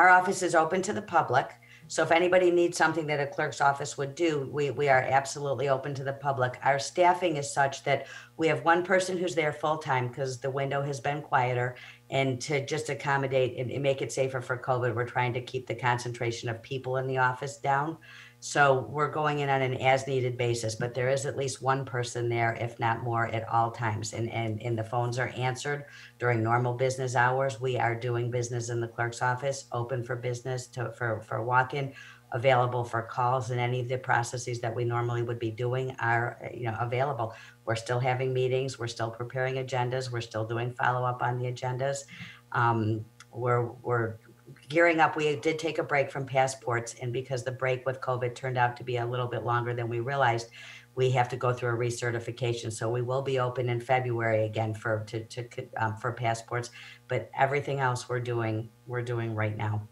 Our office is open to the public. So if anybody needs something that a clerk's office would do, we, we are absolutely open to the public. Our staffing is such that we have one person who's there full time because the window has been quieter. And to just accommodate and, and make it safer for COVID, we're trying to keep the concentration of people in the office down. So we're going in on an as needed basis, but there is at least one person there, if not more, at all times. And, and, and the phones are answered during normal business hours. We are doing business in the clerk's office, open for business to, for, for walk-in, available for calls and any of the processes that we normally would be doing are, you know, available. We're still having meetings, we're still preparing agendas, we're still doing follow-up on the agendas. Um, we're, we're gearing up. We did take a break from passports, and because the break with COVID turned out to be a little bit longer than we realized, we have to go through a recertification. So we will be open in February again for to, to um, for passports, but everything else we're doing we're doing right now.